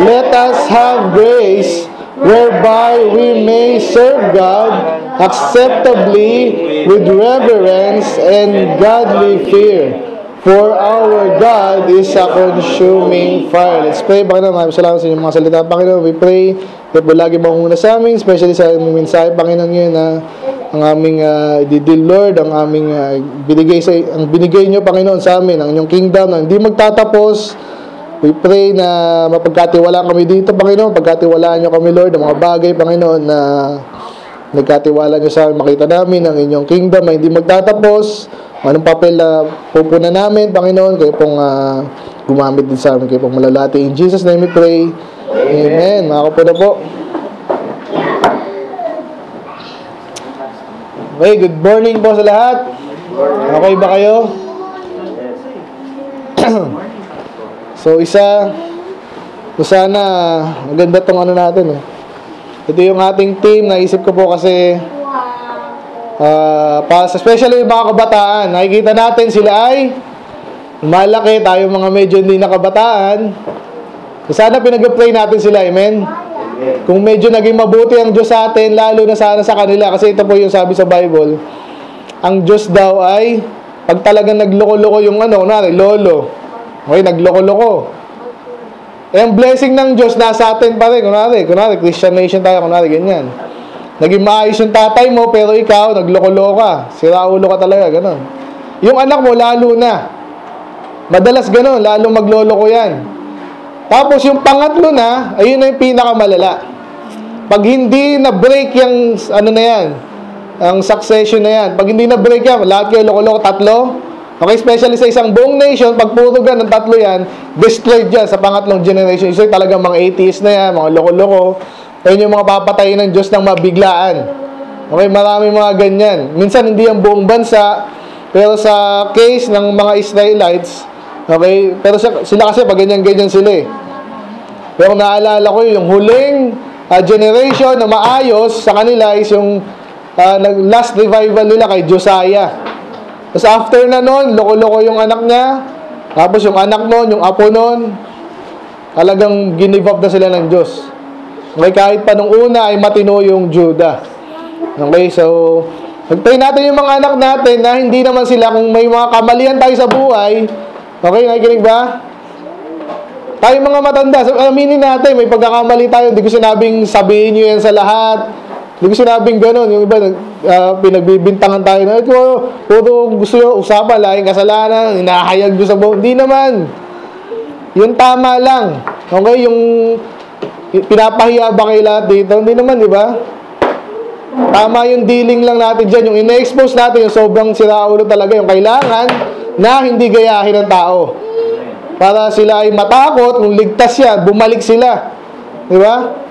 let us have grace whereby we may serve God acceptably with reverence and godly fear. For our God is a consuming fire. Let's pray. Panginoon, maraming salamat sa inyong mga salita. Panginoon, we pray that po lagi manguna sa amin, especially sa aming mensahe, Panginoon, ngayon na ang aming uh, didil, Lord, ang aming uh, binigay sa, ang binigay nyo, Panginoon, sa amin, ang inyong kingdom, na hindi magtatapos, We pray na mapagkatiwalaan kami dito, Panginoon. Pagkatiwalaan nyo kami, Lord, ng mga bagay, Panginoon, na nagkatiwala nyo sa amin. Makita namin ang inyong kingdom na hindi magtatapos. Anong papel na pupunan namin, Panginoon, kayo pong uh, gumamit din sa amin, kayo pong malalati. In Jesus' name we pray. Amen. Mga kapo na po. Okay, good morning po sa lahat. Okay ba kayo? so, isa, sana, maganda tong ano natin eh. Ito yung ating team, naisip ko po kasi uh, para especially yung mga kabataan, nakikita natin sila ay malaki, tayo mga medyo hindi nakabataan. Sana pinag-pray natin sila, amen? Kung medyo naging mabuti ang Diyos sa atin, lalo na sana sa kanila, kasi ito po yung sabi sa Bible, ang Diyos daw ay, pag talagang nagloko-loko yung ano, kunwari, lolo, okay, nagloko-loko. Eh, blessing ng Diyos nasa atin pa rin, kunwari, kunwari, Christian nation tayo, kunwari, ganyan. Naging maayos yung tatay mo, pero ikaw, nagloko-loko ka. Siraulo ka talaga, ganun. Yung anak mo, lalo na. Madalas ganun, lalo magloloko yan. Tapos yung pangatlo na, ayun na yung pinakamalala. Pag hindi na-break yung, ano na yan, ang succession na yan, pag hindi na-break yan, lahat kayo loko-loko, tatlo, okay, especially sa isang buong nation, pag puro ganun, tatlo yan, destroyed yan sa pangatlong generation. So talagang mga atheist na yan, mga loko-loko, ayun yung mga papatayin ng Diyos ng mabiglaan. Okay, marami mga ganyan. Minsan hindi ang buong bansa, pero sa case ng mga Israelites, Okay? Pero sila kasi pag ganyan-ganyan sila eh. Pero naalala ko yung huling uh, generation na maayos sa kanila is yung uh, last revival nila kay Josiah. Tapos after na nun, loko-loko yung anak niya. Tapos yung anak nun, yung apo nun, talagang ginive up na sila ng Diyos. Okay, kahit pa nung una ay matino yung Judah. Okay, so, Pagpray natin yung mga anak natin na hindi naman sila, kung may mga kamalian tayo sa buhay, Okay, nakikinig ba? Tayo mga matanda, aminin natin, may pagkakamali tayo. Hindi ko sinabing sabihin nyo yan sa lahat. Hindi ko sinabing ganun. Yung iba, uh, pinagbibintangan tayo na, ito, puro gusto nyo usapan, laking kasalanan, hinahayag nyo sa buong. Hindi naman. Yung tama lang. Okay, yung pinapahiya ba kayo lahat dito? Hindi naman, di ba? Tama yung dealing lang natin dyan. Yung ina-expose natin, yung sobrang siraulo talaga. Yung kailangan, na hindi gayahin ng tao. Para sila ay matakot, kung ligtas yan, bumalik sila. Di ba?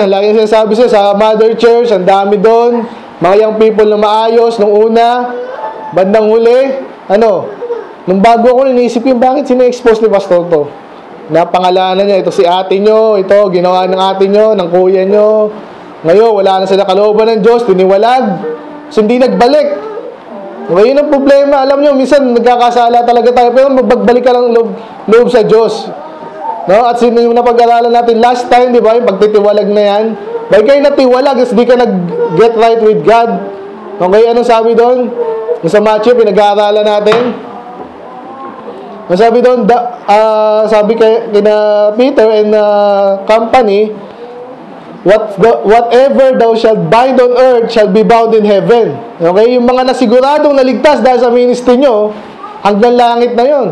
Lagi sinasabi sila sa Mother Church, ang dami doon, mga young people na maayos, nung una, bandang huli, ano, nung bago ako, inisip yung bakit sina-expose ni Pastor to? Napangalanan niya, ito si ate nyo, ito, ginawa ng ate nyo, ng kuya nyo. Ngayon, wala na sila kalooban ng Diyos, tiniwalag. So, hindi nagbalik. Yun ang problema. Alam nyo, minsan nagkakasala talaga tayo, pero magbalik ka lang loob, loob sa Diyos. No? At sino yung napag-aralan natin last time, di ba? Yung pagtitiwalag na yan. Bakit kayo natiwalag, kasi di ka nag-get right with God. Okay, anong sabi doon? Sa Matthew, pinag-aaralan natin. Ang sabi doon, da, uh, sabi kay, kina Peter and uh, company, What the, whatever thou shalt bind on earth shall be bound in heaven. Okay? Yung mga nasiguradong naligtas dahil sa ministry nyo, hanggang langit na yon.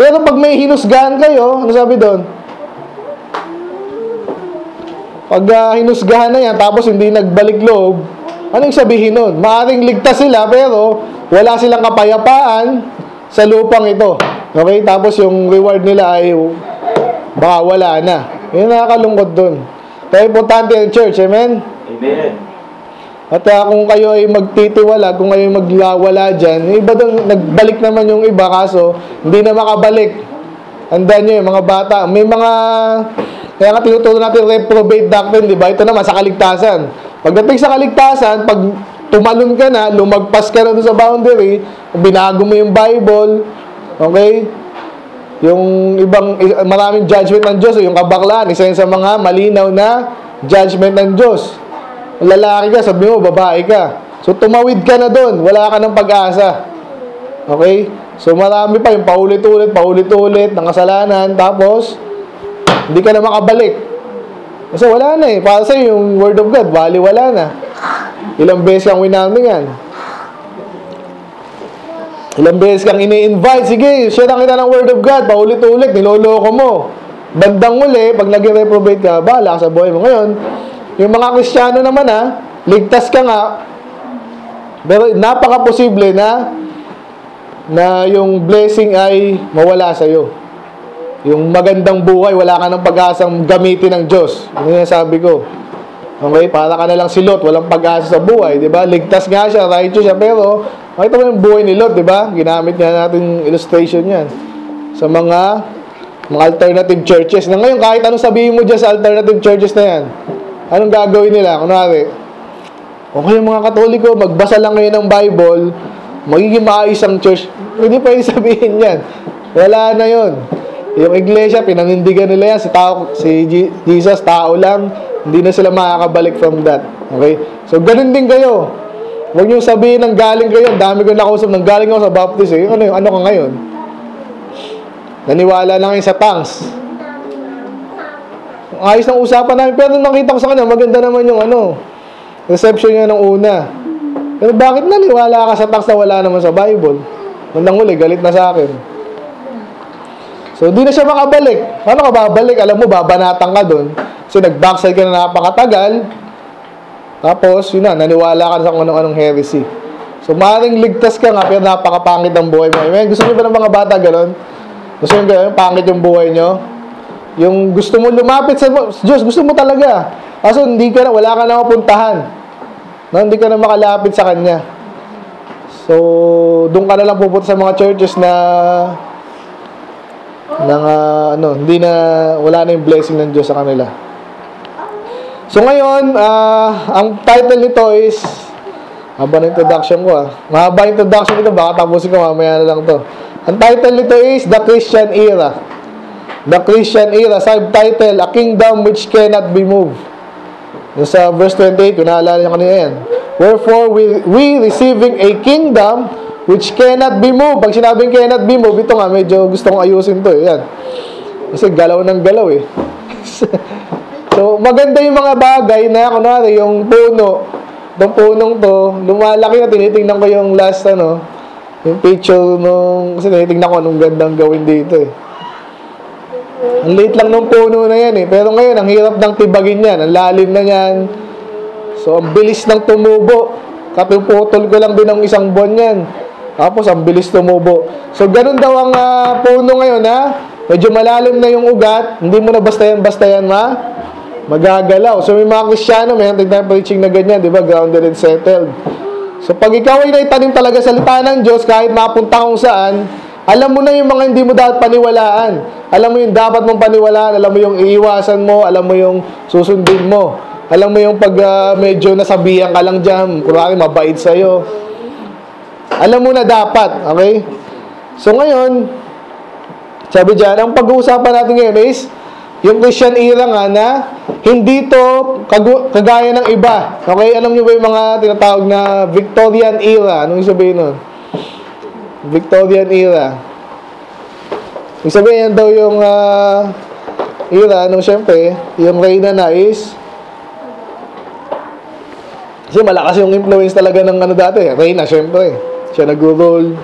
Pero pag may hinusgahan kayo, ano sabi doon? Pag uh, hinusgahan na yan, tapos hindi nagbalik loob, anong sabihin nun? Maaring ligtas sila, pero wala silang kapayapaan sa lupang ito. Okay? Tapos yung reward nila ay baka wala na. Yun nakakalungkot doon. Kaya importante ang church, amen? Amen. At uh, kung kayo ay magtitiwala, kung kayo ay maglawala dyan, iba doon, nagbalik naman yung iba, kaso hindi na makabalik. Andan nyo yung mga bata. May mga, kaya nga tinuturo natin reprobate doctrine, di ba? Ito naman sa kaligtasan. Pagdating sa kaligtasan, pag tumalon ka na, lumagpas ka na sa boundary, binago mo yung Bible, okay? Yung ibang, maraming judgment ng Diyos, yung kabaklaan, isa yun sa mga malinaw na judgment ng Diyos. Lalaki ka, sabi mo, babae ka. So, tumawid ka na doon. Wala ka ng pag-asa. Okay? So, marami pa yung paulit-ulit, paulit-ulit ng kasalanan. Tapos, hindi ka na makabalik. Kasi wala na eh. Para sa'yo, yung Word of God, bali wala na. Ilang beses kang winamingan. Ilang beses kang ini-invite, sige, share kita ng Word of God, paulit-ulit, niloloko mo. Bandang uli, pag naging reprobate ka, bahala ka sa buhay mo. Ngayon, yung mga Kristiyano naman ha, ligtas ka nga, pero napaka-posible na na yung blessing ay mawala sa iyo. Yung magandang buhay, wala ka ng pag-asang gamitin ng Diyos. Ano yung sabi ko? Okay, para ka na lang si Lot, walang pag-asa sa buhay, di ba? Ligtas nga siya, righteous siya, pero makita mo yung buhay ni Lot, di ba? Ginamit nga natin illustration yan. Sa mga mga alternative churches. Na ngayon, kahit anong sabihin mo dyan sa alternative churches na yan, anong gagawin nila? Kunwari, okay yung mga katoliko, magbasa lang ngayon ng Bible, magiging maayos ang church. Hindi pwede sabihin yan. Wala na yon yung iglesia, pinanindigan nila yan. Si, tao, si Jesus, tao lang. Hindi na sila makakabalik from that. Okay? So, ganun din kayo. Huwag niyo sabihin ng galing kayo. Dami ko nakausap ng galing ako sa baptist. Eh. Ano, ano ka ngayon? Naniwala lang kayo sa tongues. Ayos ng usapan namin. Pero nakita ko sa kanya, maganda naman yung ano, reception niya ng una. Pero bakit naniwala ka sa tongues na wala naman sa Bible? Mandang huli, galit na sa akin. So, hindi na siya makabalik. Paano ka babalik? Alam mo, babanatan ka doon. So, nag-backside ka na napakatagal. Tapos, yun na, naniwala ka sa kung anong-anong heresy. So, maaaring ligtas ka nga, pero napakapangit ang buhay mo. Amen? Gusto niyo ba ng mga bata gano'n? Gusto niyo gano'n? Pangit yung buhay niyo? Yung gusto mo lumapit sa Diyos, gusto mo talaga. Kaso, hindi ka na, wala ka na mapuntahan. No, hindi ka na makalapit sa Kanya. So, doon ka na lang pupunta sa mga churches na ng uh, ano, hindi na wala na yung blessing ng Diyos sa kanila. So ngayon, uh, ang title nito is haba na introduction ko ah. Mahaba introduction nito, baka tapusin ko mamaya na lang to. Ang title nito is The Christian Era. The Christian Era, subtitle, A Kingdom Which Cannot Be Moved. Yung sa verse 28, kung naalala nyo kanina yan. Wherefore, we, we receiving a kingdom which cannot be moved. Pag sinabing cannot be moved, ito nga, medyo gusto kong ayusin to. Eh. Yan. Kasi galaw ng galaw eh. so, maganda yung mga bagay na, kunwari, yung puno, itong punong to, lumalaki na, tinitingnan ko yung last, ano, yung picture nung, kasi tinitingnan ko anong gandang gawin dito eh. Ang late lang ng puno na yan eh. Pero ngayon, ang hirap ng tibagin yan. Ang lalim na yan. So, ang bilis ng tumubo. Kapiputol ko lang din ng isang buwan yan. Tapos, ang bilis tumubo. So, ganun daw ang uh, puno ngayon, ha? Medyo malalim na yung ugat. Hindi mo na basta yan, basta yan, ma? Magagalaw. So, may mga kristyano, may hunting time na ganyan, di ba? Grounded and settled. So, pag ikaw ay naitanim talaga sa salita ng Diyos, kahit mapunta kung saan, alam mo na yung mga hindi mo dapat paniwalaan. Alam mo yung dapat mong paniwalaan. Alam mo yung iiwasan mo. Alam mo yung susundin mo. Alam mo yung pag uh, medyo nasabihan ka lang dyan. Kurang mabait sa'yo. Alam mo na dapat, okay? So ngayon, sabi dyan, ang pag-uusapan natin ngayon is, yung Christian era nga na hindi to kagaya ng iba. Okay, alam niyo ba yung mga tinatawag na Victorian era? Anong sabihin nun? Victorian era. Ibig sabihin daw yung uh, era, nung syempre, yung reyna na is kasi malakas yung influence talaga ng ano dati, reyna syempre. Siya nag-rule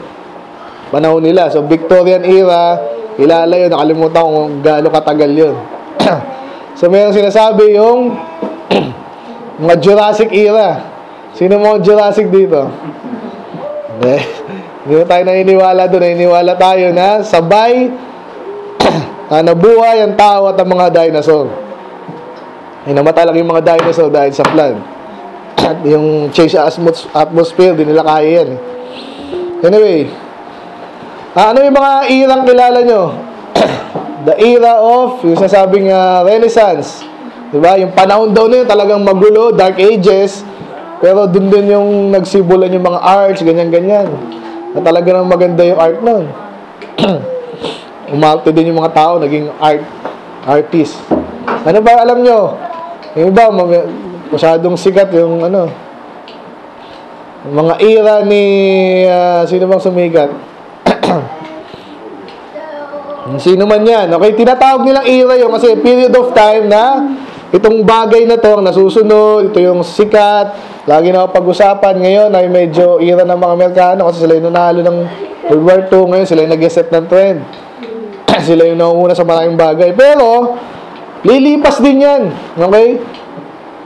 panahon nila. So, Victorian era, kilala yun. Nakalimutan ko kung gaano katagal yun. so, mayroong sinasabi yung mga Jurassic era. Sino mga Jurassic dito? Hindi. Tayo naniniwala doon. Naniniwala tayo na sabay na nabuhay ang tao at ang mga dinosaur. Ay lang yung mga dinosaur dahil sa flood. At yung change atmosphere, di nila kaya yan. Eh. Anyway, ah, ano yung mga irang kilala nyo? The era of, yung sasabing uh, Renaissance. Diba? Yung panahon daw na yun, talagang magulo, Dark Ages. Pero dun din yung nagsibulan yung mga arts, ganyan-ganyan. Na talaga nang maganda yung art nun. umarte din yung mga tao, naging art, artist. Ano ba alam nyo? Yung iba, masyadong sikat yung ano, mga era ni, ah, sino bang sumikat? Sino man yan. Okay, tinatawag nilang era yun kasi period of time na itong bagay na to ang nasusunod, ito yung sikat, lagi na pag-usapan. Ngayon ay medyo era ng mga Amerikano kasi sila yung nanalo ng World War II. Ngayon sila yung nag-set ng trend. sila yung nauuna sa maraming bagay. Pero, lilipas din yan. Okay?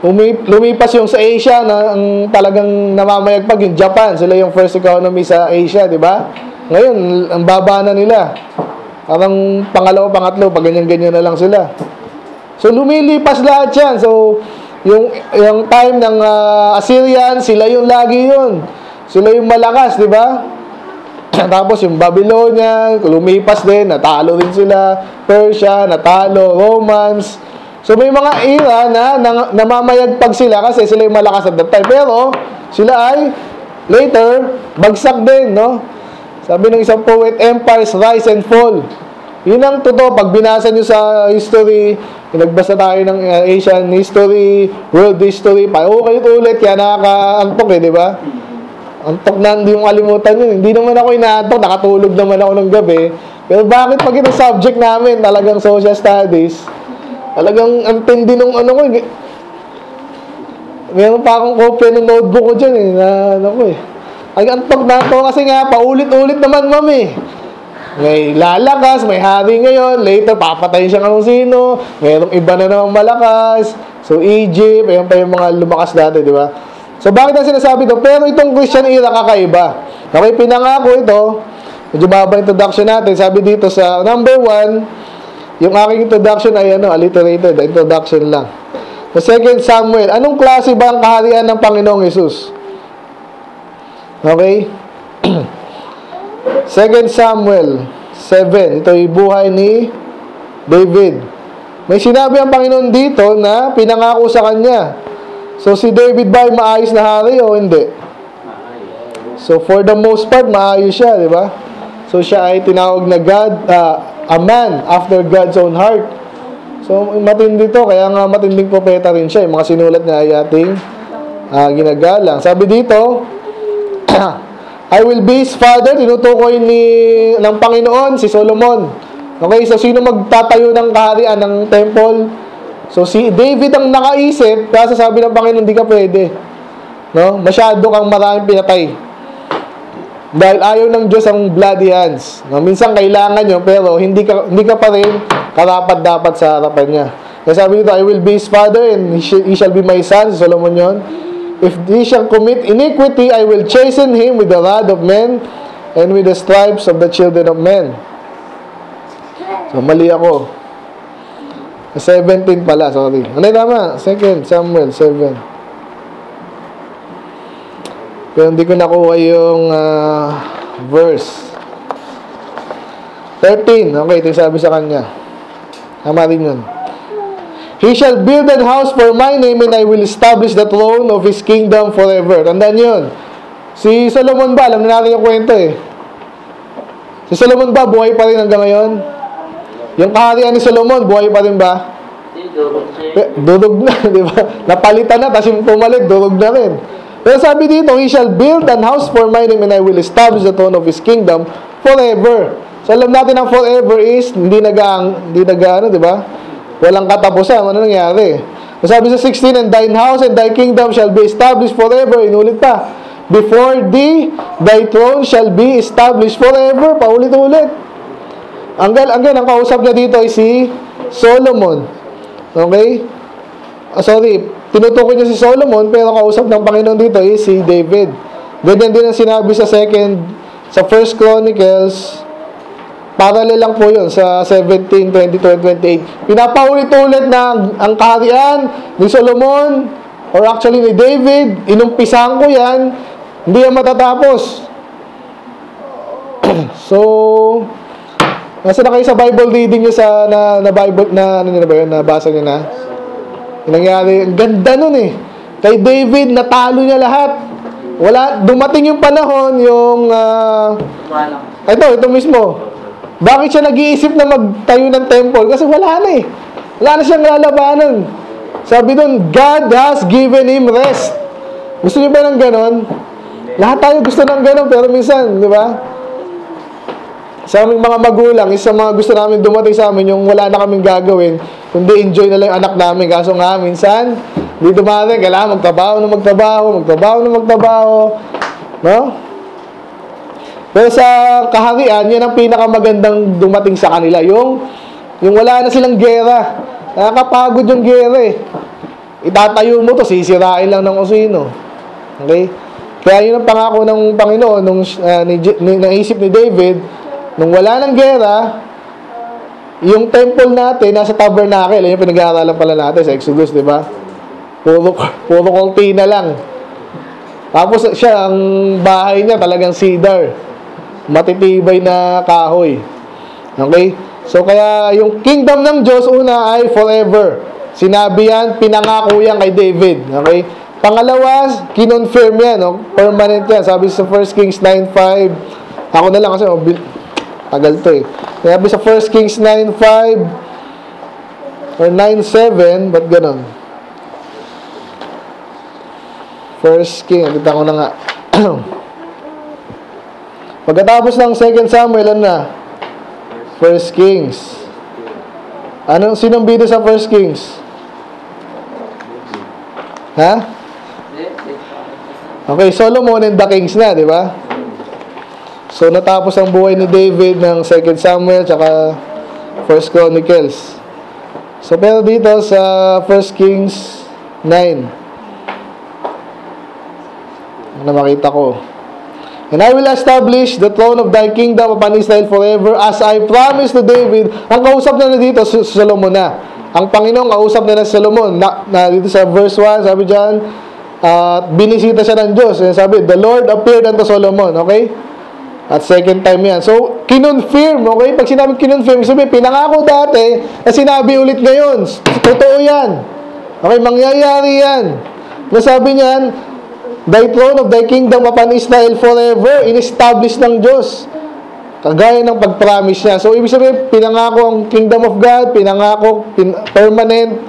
Umi- lumipas yung sa Asia na ang talagang namamayagpag yung Japan. Sila yung first economy sa Asia, di ba? Ngayon, ang baba na nila. Parang pangalawa, pangatlo, pag ganyan-ganyan na lang sila. So, lumilipas lahat yan. So, yung, yung time ng ah, Assyrian, sila yung lagi yun. Sila yung malakas, di ba? Tapos yung Babylonia, lumipas din, natalo din sila. Persia, natalo, Romans. So may mga era na, na namamayagpag sila kasi sila yung malakas at that time. Pero sila ay later bagsak din, no? Sabi ng isang poet, empires rise and fall. Yun ang totoo. Pag binasa nyo sa history, nagbasa tayo ng uh, Asian history, world history, pa okay ulit, kaya nakaka-antok eh, di ba? Antok na, hindi yung kalimutan yun. Hindi naman ako inaantok, nakatulog naman ako ng gabi. Pero bakit pag itong subject namin, talagang social studies, talagang ang tindi nung ano ko, eh. meron pa akong kopya ng notebook ko dyan eh, na ano ko eh. Ay, antok na to kasi nga, paulit-ulit naman, mami. May lalakas, may hari ngayon, later papatay siya kung sino, merong iba na naman malakas. So, Egypt, ayun pa yung mga lumakas dati, di ba? So, bakit ang sinasabi to? Pero itong Christian era kakaiba. Okay, pinangako ito, medyo baba introduction natin. Sabi dito sa number one, yung aking introduction ay ano, alliterated, introduction lang. The second Samuel, anong klase ba ang kaharian ng Panginoong Yesus? Okay? Second Samuel 7. Ito yung buhay ni David. May sinabi ang Panginoon dito na pinangako sa kanya. So si David ba ay maayos na hari o hindi? So for the most part, maayos siya, di ba? So siya ay tinawag na God, uh, a man after God's own heart. So matindi to, kaya nga matinding propeta rin siya. Yung mga sinulat niya ay ating uh, ginagalang. Sabi dito, I will be his father, tinutukoy ni ng Panginoon si Solomon. Okay, so sino magtatayo ng kaharian ng temple? So si David ang nakaisip, kaya sabi ng Panginoon, hindi ka pwede. No? Masyado kang maraming pinatay. Dahil ayaw ng Diyos ang bloody hands. No? Minsan kailangan nyo, pero hindi ka, hindi ka pa rin karapat dapat sa harapan niya. Kaya sabi nito, I will be his father and he, sh- he shall be my son, Solomon yon. If he shall commit iniquity, I will chasten him with the rod of men and with the stripes of the children of men. So, mali ako. 17 pala, sorry. Ano tama? Second, Samuel, 7. Pero hindi ko nakuha yung uh, verse. 13. Okay, ito yung sabi sa kanya. Tama rin yun. He shall build an house for my name and I will establish the throne of his kingdom forever. Tandaan yun. Si Solomon ba, alam na natin yung kwento eh. Si Solomon ba, buhay pa rin hanggang ngayon? Yung kaharian ni Solomon, buhay pa rin ba? Durog na, di ba? Napalitan na, tapos yung pumalit, durog na rin. Pero sabi dito, He shall build an house for my name and I will establish the throne of His kingdom forever. So alam natin ang forever is, hindi nagang, hindi naga, ano, di ba? Walang katapusan. Ano nangyari? Sabi sa 16, And thine house and thy kingdom shall be established forever. Inulit pa. Before thee, thy throne shall be established forever. Paulit-ulit. Anggal, anggal, ang kausap niya dito ay si Solomon. Okay? Ah, sorry, tinutukoy niya si Solomon, pero kausap ng Panginoon dito ay si David. Ganyan din ang sinabi sa second, sa First Chronicles Parallel lang po yun sa 17, 22, and 28. Pinapaulit-ulit na ang kaharian ni Solomon or actually ni David, inumpisahan ko yan, hindi yan matatapos. so, nasa na kayo sa Bible reading nyo sa na, na Bible na ano na ba yun, nabasa nyo na? Yung nangyari, ang ganda nun eh. Kay David, natalo niya lahat. Wala, dumating yung panahon, yung, uh, ito, ito mismo. Bakit siya nag-iisip na magtayo ng temple? Kasi wala na eh. Wala na siyang lalabanan. Sabi doon, God has given him rest. Gusto niyo ba ng ganon? Lahat tayo gusto ng ganon, pero minsan, di ba? Sa aming mga magulang, isa mga gusto namin dumating sa amin, yung wala na kaming gagawin, kundi enjoy na lang yung anak namin. Kaso nga, minsan, hindi dumating, kailangan magtrabaho na magtrabaho, magtrabaho na magtrabaho. No? Pero sa kaharian, yan ang pinakamagandang dumating sa kanila. Yung, yung wala na silang gera. Nakakapagod yung gera eh. Itatayo mo to, sisirain lang ng usino. Okay? Kaya yun ang pangako ng Panginoon nung uh, ni, ni, naisip ni David, nung wala ng gera, yung temple natin nasa tabernacle, yung pinag-aaralan pala natin sa Exodus, di ba? Puro, puro cortina lang. Tapos siya, ang bahay niya talagang cedar. Matitibay na kahoy. Okay? So kaya yung kingdom ng Diyos una ay forever. Sinabi yan, pinangako yan kay David. Okay? Pangalawa, kinonfirm yan. No? Permanent yan. Sabi sa 1 Kings 9.5, ako na lang kasi oh, tagal to eh. Sabi sa 1 Kings 9.5 or 9.7, ba't ganon? First King, kita ko na nga. Pagkatapos ng Second Samuel, ano na? First Kings. Anong sinong bida sa First Kings? Ha? Okay, Solomon and the Kings na, di ba? So, natapos ang buhay ni David ng Second Samuel tsaka First Chronicles. So, pero dito sa First Kings 9, na makita ko. And I will establish the throne of thy kingdom upon Israel forever as I promised to David. Ang kausap na na dito, si Solomon na. Ang Panginoon, kausap na na si Solomon. Na, na dito sa verse 1, sabi dyan, uh, binisita siya ng Diyos. And sabi, the Lord appeared unto Solomon. Okay? At second time yan. So, kinonfirm. Okay? Pag sinabi kinonfirm, sabi, pinangako dati, na sinabi ulit ngayon. Totoo yan. Okay? Mangyayari yan. Nasabi niyan, Thy throne of thy kingdom upon Israel forever, in-establish ng Diyos. Kagaya ng pag-promise niya. So, ibig sabihin, pinangako ang kingdom of God, pinangako, pin permanent,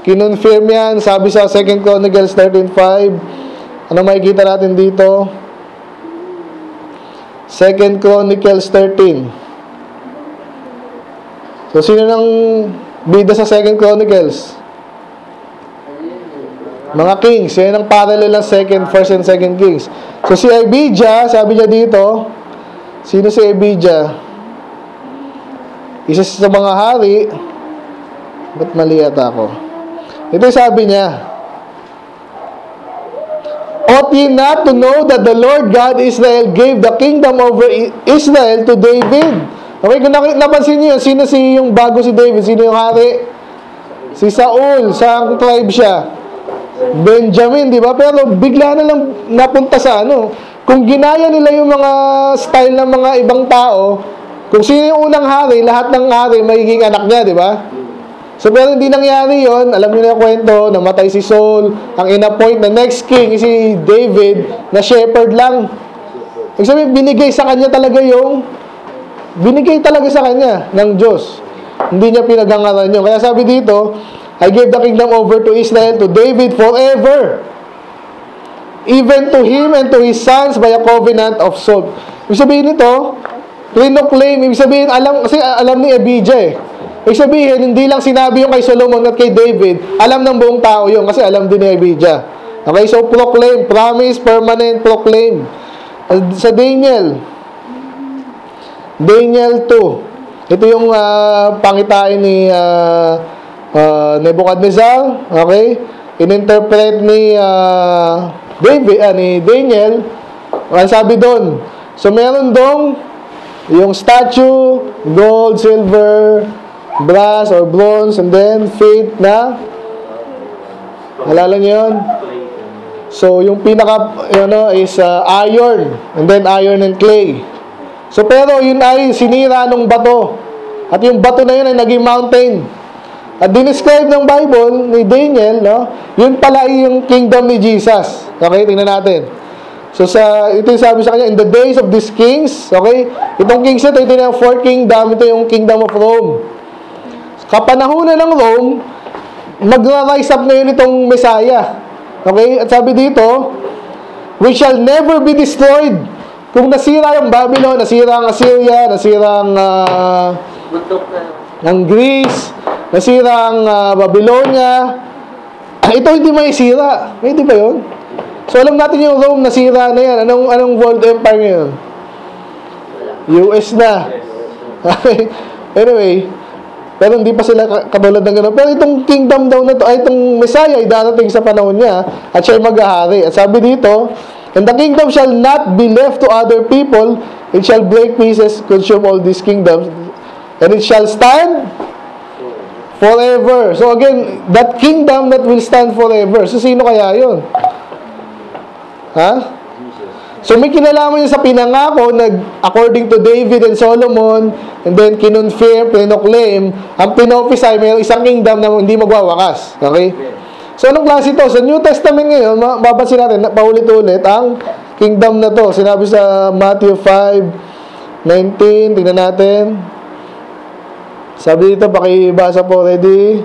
kinonfirm yan. Sabi sa 2 Chronicles 13.5, ano makikita natin dito? 2 Chronicles 13. So, sino nang bida sa 2 Chronicles? Mga kings. Yan ang parallel ng second, first and second kings. So si Abijah, sabi niya dito, sino si Abijah? Isa sa mga hari. Ba't mali ata ako? Ito sabi niya, Ought ye not to know that the Lord God Israel gave the kingdom over Israel to David? Okay, kung napansin niyo, sino si yung bago si David? Sino yung hari? Si Saul, sa tribe siya. Benjamin, di ba? Pero bigla na lang napunta sa ano. Kung ginaya nila yung mga style ng mga ibang tao, kung sino yung unang hari, lahat ng hari magiging anak niya, di ba? So, pero hindi nangyari yon Alam niyo na yung kwento, namatay si Saul. Ang inappoint na next king, si David, na shepherd lang. Ibig sabihin, binigay sa kanya talaga yung, binigay talaga sa kanya ng Diyos. Hindi niya pinaghangaran yun. Kaya sabi dito, I gave the kingdom over to Israel, to David forever. Even to him and to his sons by a covenant of salt. Ibig sabihin nito, claim, ibig sabihin, alam, kasi alam ni Abijah eh. Ibig sabihin, hindi lang sinabi yung kay Solomon at kay David, alam ng buong tao yun, kasi alam din ni Abijah. Okay, so proclaim, promise, permanent, proclaim. Sa Daniel, Daniel 2, ito yung uh, pangitain ni uh, uh, Nebuchadnezzar, okay? Ininterpret ni uh, David, uh, ni Daniel, ang sabi doon, so meron dong yung statue, gold, silver, brass or bronze, and then faith na, alala niyo yun? So, yung pinaka, ano, is uh, iron, and then iron and clay. So, pero yun ay sinira nung bato. At yung bato na yun ay naging mountain. At dinescribe ng Bible ni Daniel, no? Yun pala yung kingdom ni Jesus. Okay, tingnan natin. So sa ito yung sabi sa kanya, in the days of these kings, okay? Itong kings ito, ito yung fourth kingdom, ito yung kingdom of Rome. Kapanahunan ng Rome, magra-rise up ngayon itong Messiah. Okay? At sabi dito, we shall never be destroyed. Kung nasira yung Babylon, nasira ang Assyria, nasira ang uh, ng Greece, nasira ang uh, Babylonia, ito hindi may sira. Hindi ba yun? So alam natin yung Rome nasira na yan. Anong, anong world empire ngayon? US na. Okay. anyway, pero hindi pa sila katulad ng gano'n. Pero itong kingdom daw na to, ay itong Messiah ay darating sa panahon niya at siya maghahari. At sabi dito, And the kingdom shall not be left to other people, it shall break pieces, consume all these kingdoms, and it shall stand forever. So again, that kingdom that will stand forever. So sino kaya yon? Ha? So may kinalaman niya sa pinangako na according to David and Solomon and then kinonfirm, pinoclaim, ang pinofisay may isang kingdom na hindi magwawakas. Okay? So anong klase ito? Sa New Testament ngayon, mababansin natin, paulit-ulit, ang kingdom na to. Sinabi sa Matthew 5, 19, tingnan natin. Sabi dito, pakibasa po, ready?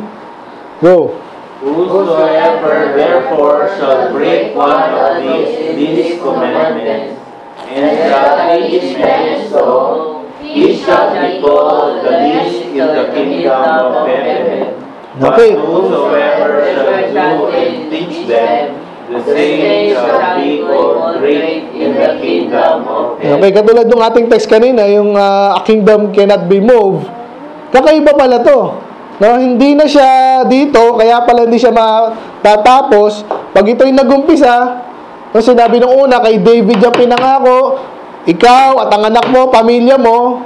Go. Whosoever therefore shall break one of these, these commandments, and shall teach men so, he shall be called the least in the kingdom of heaven. Okay. But whosoever shall do and teach them, the same shall be called great in the kingdom of heaven. Okay, katulad ng ating text kanina, yung uh, a kingdom cannot be moved. Kakaiba pala to. No, hindi na siya dito, kaya pala hindi siya matatapos. Pag ito'y nagumpisa, no, sinabi nung una, kay David yung pinangako, ikaw at ang anak mo, pamilya mo,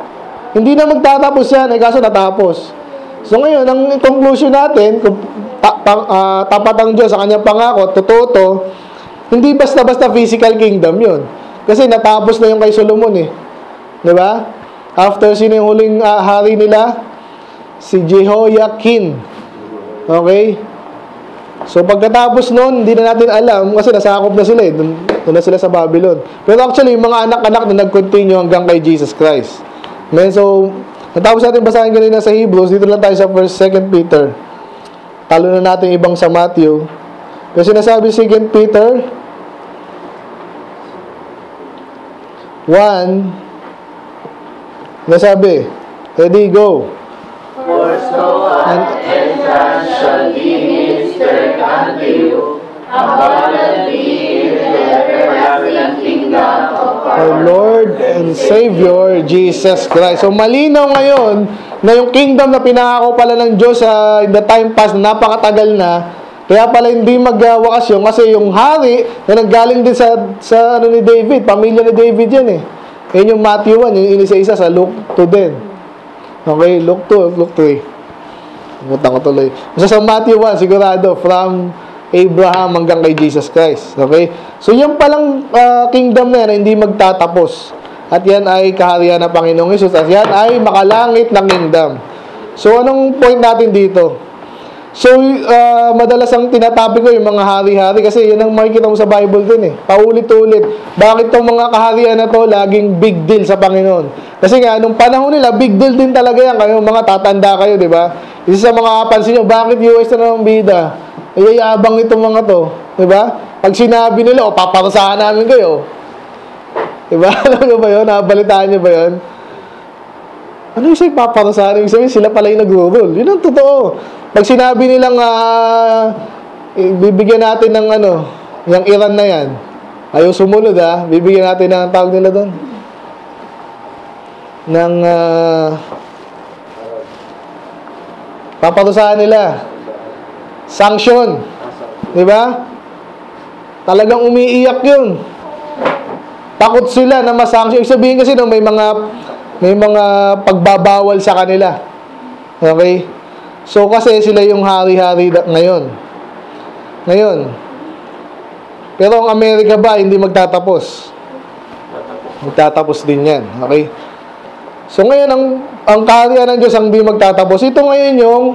hindi na magtatapos yan, eh kaso natapos. So ngayon, ang conclusion natin, kung ta, pa, uh, tapat ang Diyos sa kanyang pangako, totoo to, hindi basta-basta physical kingdom yun. Kasi natapos na yung kay Solomon eh. Ba? After sino yung huling uh, hari nila? Si Jehoiakim. Okay? So pagkatapos noon, hindi na natin alam kasi nasakop na sila eh. Doon, na sila sa Babylon. Pero actually, yung mga anak-anak na nag-continue hanggang kay Jesus Christ. Amen? So, natapos natin basahin kanina sa Hebrews, dito lang tayo sa 1 2 Peter. Talo na natin ibang sa Matthew. Kasi nasabi si 2 Peter 1 nasabi, ready, go. For so an entrance shall be ministered unto you, abundantly in the everlasting kingdom of our Lord and Savior, Jesus Christ. So, malinaw ngayon na yung kingdom na pinangako pala ng Diyos uh, in the time past, na napakatagal na, kaya pala hindi magwakas yun kasi yung hari na nanggaling din sa, sa ano ni David, pamilya ni David yan eh. Yan yung Matthew 1, yung inisa-isa sa Luke 2 din. Okay, look 2, look 3. Pumunta ko tuloy. Basta sa Matthew 1, sigurado, from Abraham hanggang kay Jesus Christ. Okay? So, yan palang uh, kingdom na yan na hindi magtatapos. At yan ay kaharian ng Panginoong Yesus. At yan ay makalangit ng kingdom. So, anong point natin dito? So, uh, madalas ang tinatabi ko yung mga hari-hari kasi yun ang makikita mo sa Bible din eh. Paulit-ulit. Bakit tong mga kaharian na to laging big deal sa Panginoon? Kasi nga, nung panahon nila, big deal din talaga yan. Kayo, mga tatanda kayo, di ba? Isa sa mga kapansin nyo, bakit US na naman bida? Ayayabang itong mga to. Di ba? Pag sinabi nila, o, paparusahan namin kayo. Di ba? Alam nyo ba yun? Nakabalitaan nyo ba yun? Ano yung sa'yo paparusahan? Ibig sabihin, sila pala yung nag-rule. Yun ang totoo. Pag sinabi nilang uh, bibigyan natin ng ano, yung Iran na yan, ayaw sumunod ha, bibigyan natin ng tawag nila doon. Ng uh, paparusahan nila. Sanction. Di ba? Talagang umiiyak yun. Takot sila na masanction. Ibig sabihin kasi no, may mga may mga pagbabawal sa kanila. Okay? So, kasi sila yung hari-hari ngayon. Ngayon. Pero ang Amerika ba, hindi magtatapos? Magtatapos din yan. Okay? So, ngayon, ang, ang kaharian ng Diyos ang hindi magtatapos. Ito ngayon yung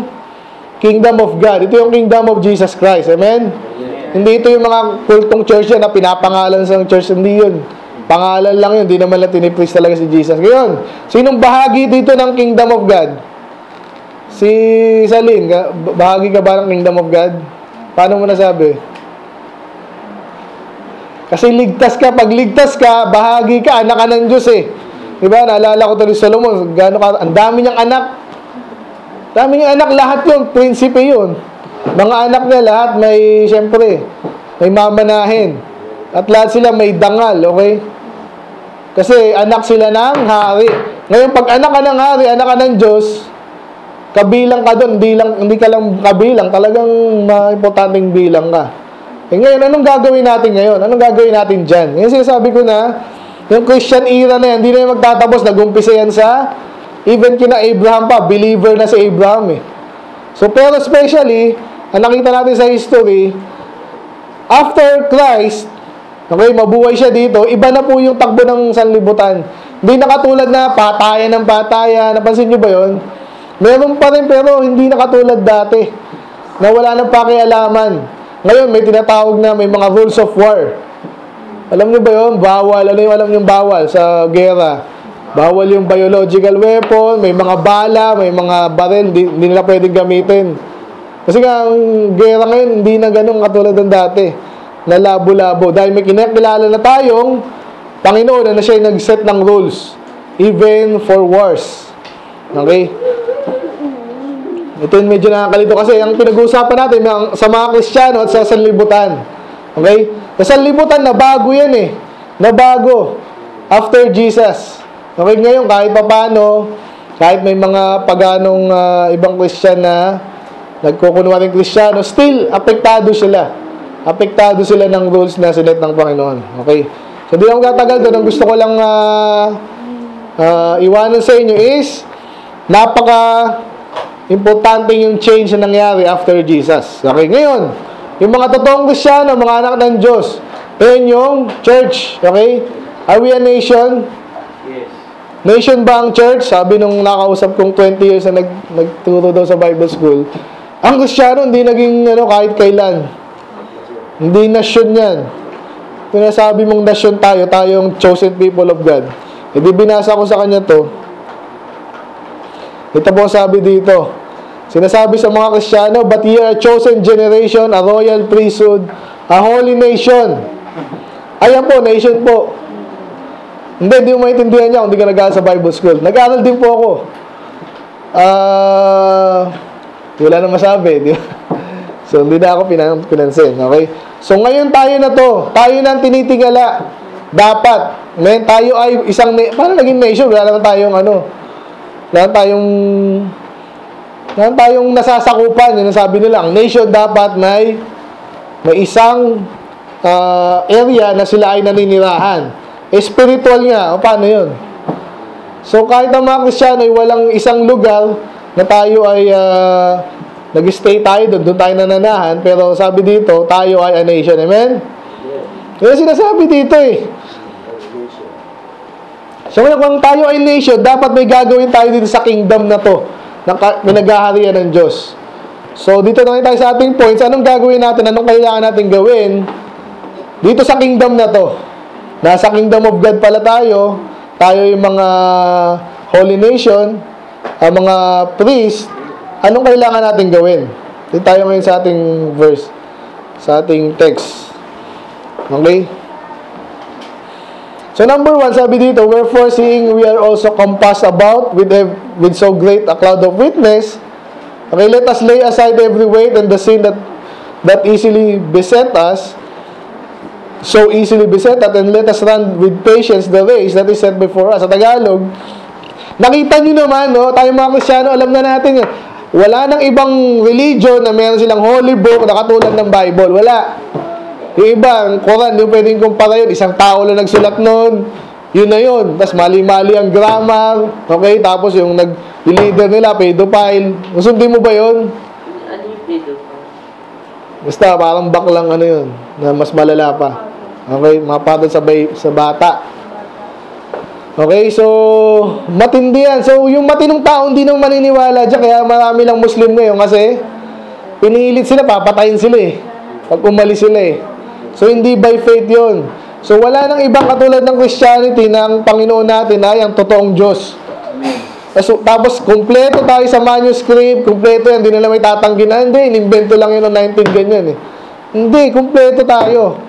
kingdom of God. Ito yung kingdom of Jesus Christ. Amen? Hindi ito yung mga kultong church yan na pinapangalan sa church. Hindi yun. Pangalan lang yun. Hindi naman lang tinipris talaga si Jesus. Ngayon, sinong bahagi dito ng kingdom of God? Si Salin, bahagi ka ba ng kingdom of God? Paano mo nasabi? Kasi ligtas ka, pag ligtas ka, bahagi ka, anak ka ng Diyos eh. Di ba? Naalala ko ni Solomon, gaano ka, ang dami niyang anak. Dami niyang anak, lahat yun, prinsipe yun. Mga anak niya, lahat may, siyempre, may mamanahin. At lahat sila may dangal, okay? Kasi anak sila ng hari. Ngayon, pag anak ka ng hari, anak ka ng Diyos, kabilang ka doon, hindi, lang, hindi ka lang kabilang, talagang maimportanteng bilang ka. Eh ngayon, anong gagawin natin ngayon? Anong gagawin natin dyan? Ngayon sinasabi ko na, yung Christian era na yan, hindi na yan magtatapos, nag-umpisa yan sa, even kina Abraham pa, believer na si Abraham eh. So, pero especially, ang nakita natin sa history, after Christ, okay, mabuhay siya dito, iba na po yung takbo ng sanlibutan. Hindi na katulad na patayan ng patayan. Napansin nyo ba yon? Meron pa rin pero hindi na katulad dati. Na wala nang pakialaman. Ngayon, may tinatawag na may mga rules of war. Alam nyo ba yun? Bawal. Ano yung alam nyo bawal sa gera? Bawal yung biological weapon, may mga bala, may mga baril, hindi, hindi nila pwedeng gamitin. Kasi nga, ang gera ngayon, hindi na ganun katulad ng dati. Na labo-labo. Dahil may kinakilala na tayong Panginoon na siya nag-set ng rules. Even for wars. Okay? Ito yung medyo nakakalito kasi ang pinag-uusapan natin sa mga Kristiyano at sa sanlibutan. Okay? Sa sanlibutan, nabago yan eh. Nabago. After Jesus. Okay, ngayon kahit pa paano, kahit may mga paganong ah, ibang Kristyan na nagkukunwaring Kristiyano, still, apektado sila. Apektado sila ng rules na sinet ng Panginoon. Okay? So, di ako tatagal doon. Ang gusto ko lang ah, ah, iwanan sa inyo is, napaka importante yung change na nangyari after Jesus. Okay, ngayon, yung mga totoong Kristiyano, mga anak ng Diyos, yun yung church. Okay? Are we a nation? Yes. Nation ba ang church? Sabi nung nakausap kong 20 years na nag, nagturo daw sa Bible School, ang Kristiyano hindi naging ano, kahit kailan. Hindi nasyon yan. Pinasabi mong nasyon tayo, tayong chosen people of God. E di binasa ko sa kanya to. Ito po sabi dito. Sinasabi sa mga Kristiyano, But ye are a chosen generation, a royal priesthood, a holy nation. Ayan po, nation po. Hindi, di mo maintindihan niya kung hindi ka nag sa Bible school. Nag-aaral din po ako. Ah, wala na masabi? So, hindi na ako pinan pinansin, okay? So, ngayon tayo na to. Tayo na ang tinitingala. Dapat. Ngayon tayo ay isang, paano naging nation? Wala naman tayong ano, wala naman tayong, wala naman tayong nasasakupan. Yun ang sabi nila, ang nation dapat may, may isang ah, area na sila ay naninirahan. Eh, spiritual nga. O, paano yun? So, kahit ang mga Kristiyano ay walang isang lugar na tayo ay ah, nag-stay tayo doon, doon tayo nananahan, pero sabi dito, tayo ay a nation. Amen? Kaya sinasabi dito eh. So, ngayon, kung tayo ay nation, dapat may gagawin tayo dito sa kingdom na to, na pinaghaharian ng Diyos. So, dito na tayo sa ating points. Anong gagawin natin? Anong kailangan natin gawin? Dito sa kingdom na to. Nasa kingdom of God pala tayo. Tayo yung mga holy nation, ang mga priest. Anong kailangan natin gawin? Dito tayo ngayon sa ating verse, sa ating text. Okay? So number one, sabi dito, Wherefore seeing we are also compassed about with, a, with so great a cloud of witness, okay, let us lay aside every weight and the sin that, that easily beset us, so easily beset us, and let us run with patience the race that is set before us. Sa Tagalog, nakita nyo naman, no, tayo mga Kristyano, alam na natin, eh, wala nang ibang religion na meron silang holy book na katulad ng Bible. Wala. Yung iba, ang Quran, hindi pwedeng kumpara yun. Isang tao lang nagsulat nun. Yun na yun. Tapos mali-mali ang grammar. Okay? Tapos yung nag-leader nila, pedophile. Sundin mo ba yun? Ano yung pedo pa? Basta parang baklang ano yun. Na mas malala pa. Okay? Mga patol sa, bay, sa bata. Okay? So, matindi yan. So, yung matinong tao, hindi nang maniniwala dyan. Kaya marami lang Muslim ngayon kasi pinilit sila, papatayin sila eh. Pag umalis sila eh. So, hindi by faith yun. So, wala nang ibang katulad ng Christianity ng Panginoon natin ay ang totoong Diyos. So, tapos, kumpleto tayo sa manuscript, kumpleto yan, hindi nila may tatanggi na, hindi, inimbento lang yun ng 19 ganyan eh. Hindi, kumpleto tayo.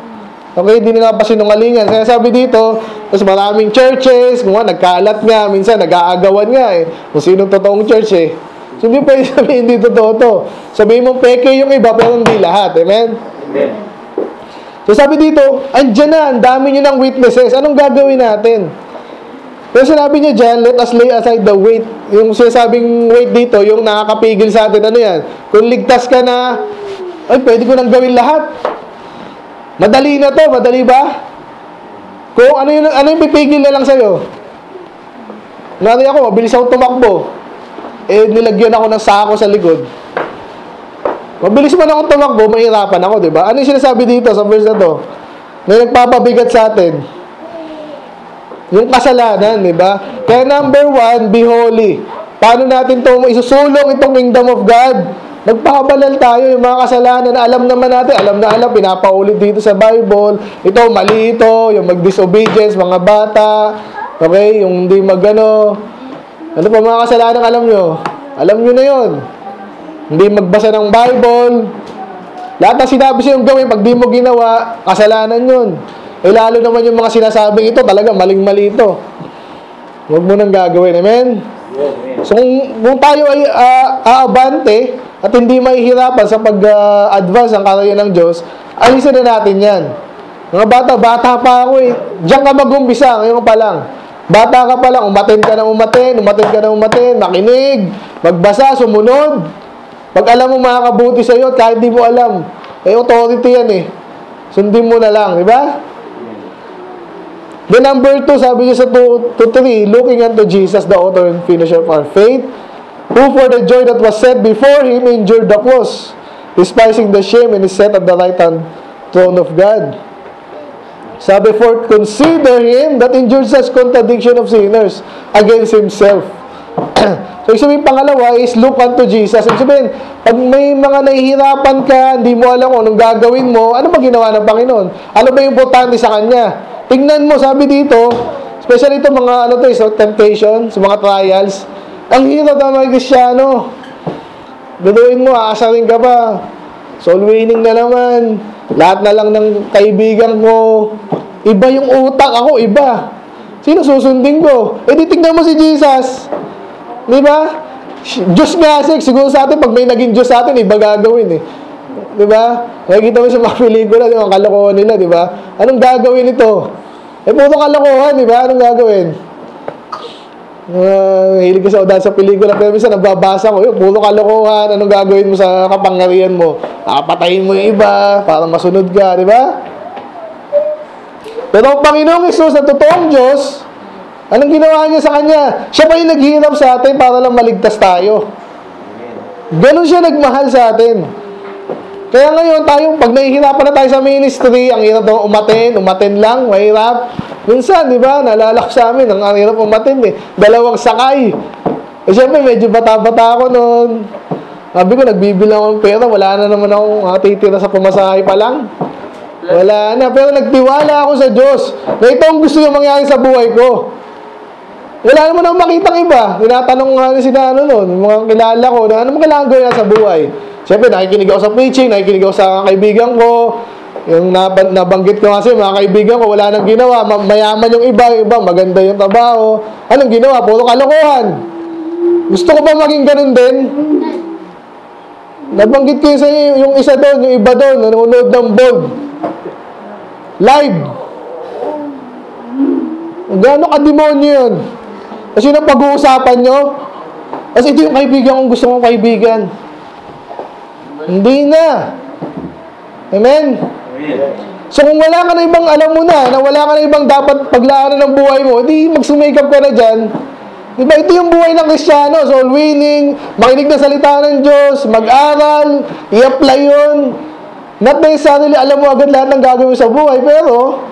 Okay, hindi nila pa sinungalingan. Kaya sabi dito, tapos maraming churches, kung nga, nagkalat nga, minsan nag-aagawan nga eh, kung sinong totoong church eh. So, hindi pwede sabihin hindi totoo to. Sabihin mo, peke yung iba, pero hindi lahat. Amen? Amen. So sabi dito, andyan na, ang dami nyo ng witnesses. Anong gagawin natin? Pero sinabi niya dyan, let us lay aside the weight. Yung sinasabing weight dito, yung nakakapigil sa atin, ano yan? Kung ligtas ka na, ay, pwede ko nang gawin lahat. Madali na to, madali ba? Kung ano yung, ano yung pipigil na lang sa'yo? Nari ako, mabilis ako tumakbo. Eh, nilagyan ako ng sako sa likod. Mabilis man ako tumakbo, mahirapan ako, di ba? Ano yung sinasabi dito sa verse na to? Na nagpapabigat sa atin. Yung kasalanan, di ba? Kaya number one, be holy. Paano natin to isusulong itong kingdom of God? Nagpakabalal tayo yung mga kasalanan na alam naman natin, alam na alam, pinapaulit dito sa Bible. Ito, mali ito, yung mag-disobedience, mga bata, okay, yung hindi magano. Ano pa mga kasalanan alam nyo? Alam nyo na yon hindi magbasa ng Bible. Lahat ng sinabi sa'yo gawin, pag di mo ginawa, kasalanan yun. Eh lalo naman yung mga sinasabing ito, talaga maling-mali ito. Huwag mo nang gagawin. Amen? So kung, kung tayo ay uh, aabante at hindi mahihirapan sa pag-advance ang karaya ng Diyos, alisin na natin yan. Mga bata, bata pa ako eh. Diyan ka mag-umpisa, ngayon pa lang. Bata ka pa lang, umatin ka na umatin, umatin ka na umatin, makinig, magbasa, sumunod. Pag alam mo makakabuti sa iyo, kahit di mo alam, eh authority yan eh. Sundin mo na lang, di ba? Then number two, sabi niya sa 2 to 3, looking unto Jesus, the author and finisher of our faith, who for the joy that was set before him endured the cross, despising the shame, and is set at the right hand throne of God. Sabi, for consider him that endured such contradiction of sinners against himself so, ibig sabihin, pangalawa is look unto Jesus. Ibig sabihin, pag may mga nahihirapan ka, hindi mo alam kung anong gagawin mo, ano ba ginawa ng Panginoon? Ano ba yung importante sa Kanya? Tingnan mo, sabi dito, especially ito mga, ano to, so temptation, sa mga trials, ang hirap na mga Krisyano. Biduin mo, aasarin ka pa. Soul winning na naman. Lahat na lang ng kaibigan ko. Iba yung utak ako, iba. Sino susundin ko? E di mo si Jesus. Di ba? Diyos nga kasi, siguro sa atin, pag may naging Diyos sa atin, iba gagawin eh. Di ba? Nakikita mo sa mga pelikula, di ba, kalokohan nila, di ba? Anong gagawin ito? Eh, puro kalokohan, di ba? Anong gagawin? Uh, hilig ko sa udan sa pelikula, pero minsan nababasa ko, puro kalokohan, anong gagawin mo sa kapangyarihan mo? Nakapatayin mo yung iba, para masunod ka, di ba? Pero ang Panginoong Isus, na totoong Diyos, Anong ginawa niya sa kanya? Siya pa yung naghihirap sa atin para lang maligtas tayo. Ganon siya nagmahal sa atin. Kaya ngayon, tayo, pag nahihirapan na tayo sa ministry, ang hirap na umatin, umatin lang, mahirap. Minsan, di ba, naalala ko sa amin, ang hirap umatin eh. Dalawang sakay. Eh, syempre, medyo bata-bata ako noon. Sabi ko, nagbibilang ako ng pera, wala na naman akong titira sa pumasahe pa lang. Wala na, pero nagtiwala ako sa Diyos na ito ang gusto yung mangyari sa buhay ko. Wala naman akong makitang iba. Tinatanong nga ni sina ano nun, mga kilala ko, na ano kailangan gawin sa buhay? Siyempre, nakikinig ako sa preaching, nakikinig ako sa kaibigan ko, yung nab- nabanggit ko kasi, mga kaibigan ko, wala nang ginawa, Ma- mayaman yung iba, iba, maganda yung trabaho. Anong ginawa? Puro kalokohan. Gusto ko ba maging ganun din? Nabanggit ko yung, yung isa doon, yung iba doon, nanonood ng bold. Live. Gano'ng kademonyo yun? Kasi nang pag-uusapan nyo, kasi ito yung kaibigan kong gusto mong kaibigan. Hindi na. Amen? So kung wala ka na ibang alam mo na, na wala ka na ibang dapat paglaanan ng buhay mo, hindi magsumikap ka na dyan. Di ba? Ito yung buhay ng Kristiyano. Soul winning, makinig na salita ng Diyos, mag-aral, i-apply yun. Not necessarily alam mo agad lahat ng gagawin sa buhay, pero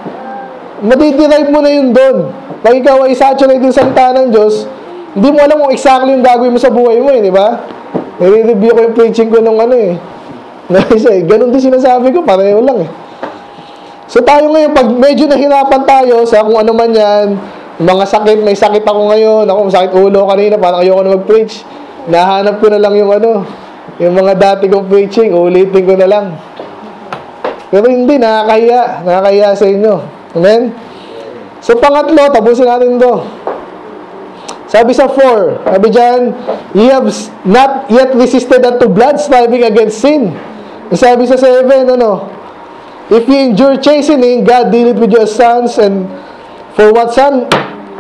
matiderive mo na yun doon. Pag ikaw ay saturate yung salita ng Diyos, hindi mo alam kung exactly yung gagawin mo sa buhay mo eh, di ba? Nire-review ko yung preaching ko nung ano eh. Nice eh. Ganun din sinasabi ko, pareho lang eh. So tayo ngayon, pag medyo nahirapan tayo sa kung ano man yan, mga sakit, may sakit ako ngayon, ako sakit ulo kanina, parang ayoko na mag-preach. Nahanap ko na lang yung ano, yung mga dati kong preaching, ulitin ko na lang. Pero hindi, nakakahiya. Nakakahiya sa inyo. Amen? So pangatlo, tapusin natin to. Sabi sa 4, sabi dyan, Ye have not yet resisted unto blood, striving against sin. Sabi sa 7, ano, If you endure chastening, God deal it with your sons, and for what son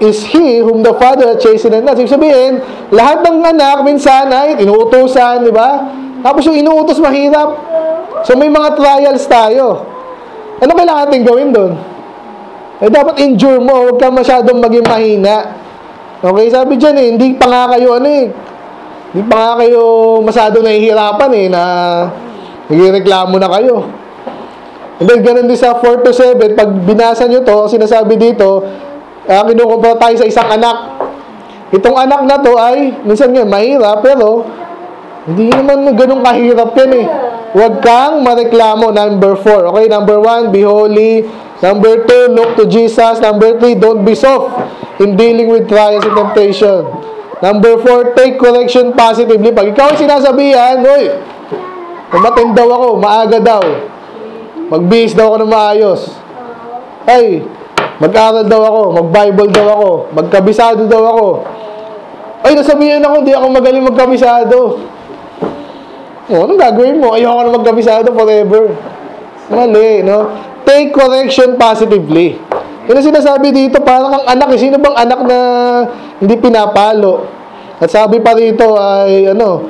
is he whom the Father has chastened not? Ibig sabihin, lahat ng anak, minsan ay inuutosan, di ba? Tapos yung inuutos mahirap. So may mga trials tayo. Ano kailangan natin gawin doon? Eh, dapat endure mo, huwag kang masyadong maging mahina. Okay, sabi dyan eh, hindi pa nga kayo ano eh, hindi pa nga kayo masyado nahihirapan eh, na nagreklamo na kayo. And then, ganun din sa 4 to 7, pag binasa nyo to, sinasabi dito, uh, kinukumpara tayo sa isang anak. Itong anak na to ay, minsan nga, mahirap, pero, hindi naman ganun kahirap yan eh. Huwag kang mareklamo, number 4. Okay, number 1, be holy. Number 2, look to Jesus. Number 3, don't be soft in dealing with trials and temptation. Number 4, take correction positively. Pag ikaw sinasabihan, Uy, umatin daw ako, maaga daw. Magbihis daw ako ng maayos. Ay, mag-aral daw ako, mag-Bible daw ako, magkabisado daw ako. Ay, nasabihan ako, hindi ako magaling magkabisado. O, anong gagawin mo? Ayoko na magkabisado forever. Mali, no? Take correction positively. Yun ang sinasabi dito, parang kang anak. Eh. Sino bang anak na hindi pinapalo? At sabi pa rito ay, ano,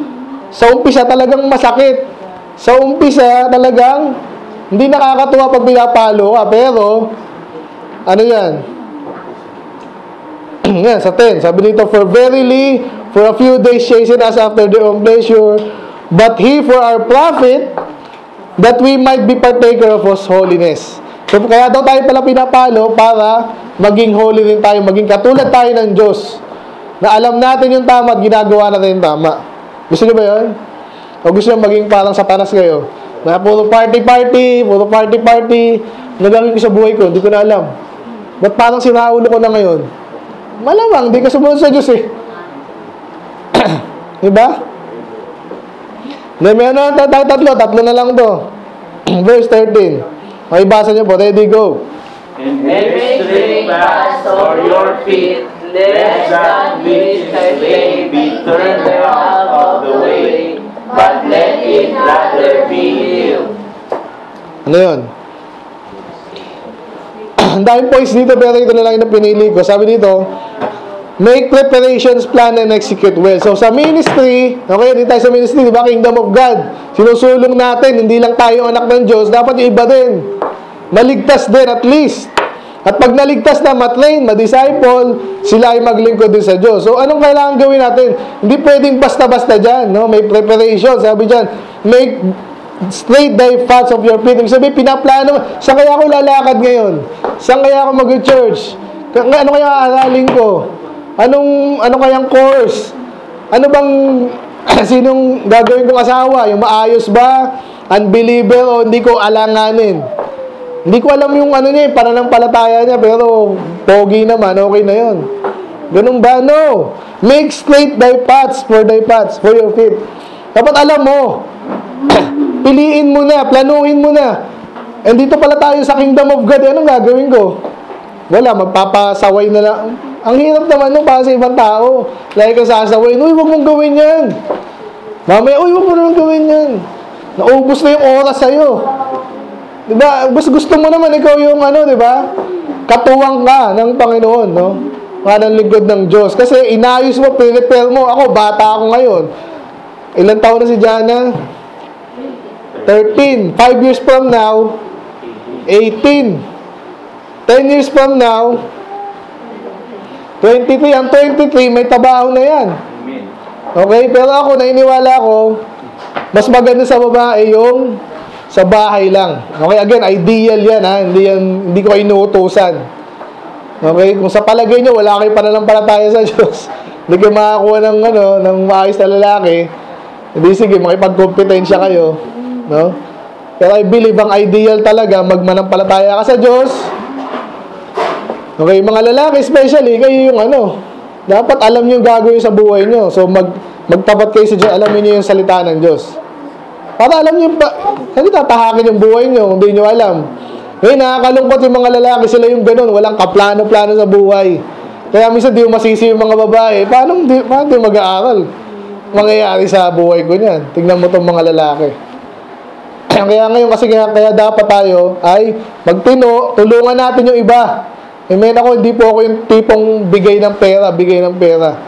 sa umpisa talagang masakit. Sa umpisa talagang hindi nakakatuwa pag pinapalo ka, pero, ano yan? yan, sa 10. Sabi dito, For verily, for a few days chasing us after their own pleasure, but he for our profit, that we might be partaker of his holiness. So, kaya daw tayo pala pinapalo para maging holy rin tayo, maging katulad tayo ng Diyos. Na alam natin yung tama at ginagawa natin yung tama. Gusto niyo ba yun? O gusto niyo maging parang satanas kayo? Na puro party-party, puro party-party. Nagagawin ko sa buhay ko, hindi ko na alam. Ba't parang sinaulo ko na ngayon? Malamang, hindi ka sumunod sa Diyos eh. diba? Na may ano, tatlo, tatlo na lang to. Verse 13. May basa niyo po, ready, go. And make straight paths for your feet, lest that which is lame be turned out of the way, but let it rather be healed. Ano yun? Ang daming points dito pero ito na lang yung pinili ko. Sabi dito, make preparations, plan, and execute well. So sa ministry, okay, hindi tayo sa ministry, di ba? Kingdom of God. Sinusulong natin, hindi lang tayo anak ng Diyos, dapat yung iba din. Maligtas din at least. At pag naligtas na, matrain, ma-disciple, sila ay maglingkod din sa Diyos. So, anong kailangan gawin natin? Hindi pwedeng basta-basta dyan, no? May preparation. Sabi dyan, make straight thy paths of your feet. Ibig sabihin, pinaplano, saan kaya ako lalakad ngayon? Saan kaya ako mag-church? Ano kaya aralin ko? Anong, ano kayang course? Ano bang, sinong gagawin kong asawa? Yung maayos ba? Unbeliever o hindi ko alanganin? Hindi ko alam yung ano niya, pananampalataya niya, pero pogi naman, okay na yon. Ganun ba? No. Make straight thy paths for thy paths, for your feet. Dapat alam mo. Piliin mo na, planuhin mo na. And dito pala tayo sa kingdom of God, anong gagawin ko? Wala, magpapasaway na lang. Ang hirap naman no, para sa ibang tao. Lagi ka sasaway, uy, huwag mong gawin yan. Mamaya, uy, huwag mo naman gawin yan. Naubos na yung oras sa'yo. Di ba? Gusto, gusto mo naman ikaw yung ano, di ba? Katuwang ka ng Panginoon, no? Nga ng lingkod ng Diyos. Kasi inayos mo, prepare mo. Ako, bata ako ngayon. Ilan taon na si Jana? 13. 5 years from now, 18. 10 years from now, 23. Ang 23, may tabaho na yan. Okay? Pero ako, nainiwala ko, mas maganda sa babae yung sa bahay lang. Okay, again, ideal yan ha. Hindi, yan, hindi ko kayo inuutosan. Okay, kung sa palagay nyo, wala kayo pananampalataya sa Diyos. hindi kayo makakuha ng, ano, ng maayos na lalaki. Hindi, sige, makipagkompetensya kayo. No? Pero I believe ang ideal talaga, magmanampalataya ka sa Diyos. Okay, mga lalaki especially, kayo yung ano, dapat alam niyo gagawin sa buhay niyo. So, mag, magtapat kayo sa Diyos, alamin niyo yung salita ng Diyos. Para alam niyo ba, hindi tatahakin yung buhay niyo, hindi niyo alam. Ngayon, nakakalungkot yung mga lalaki, sila yung ganun, walang kaplano-plano sa buhay. Kaya minsan di masisi yung mga babae, paano di, paano di mag-aaral? Mangyayari sa buhay ko niyan. Tingnan mo tong mga lalaki. kaya ngayon kasi kaya, kaya dapat tayo ay magtino, tulungan natin yung iba. Amen ako, hindi po ako yung tipong bigay ng pera, bigay ng pera.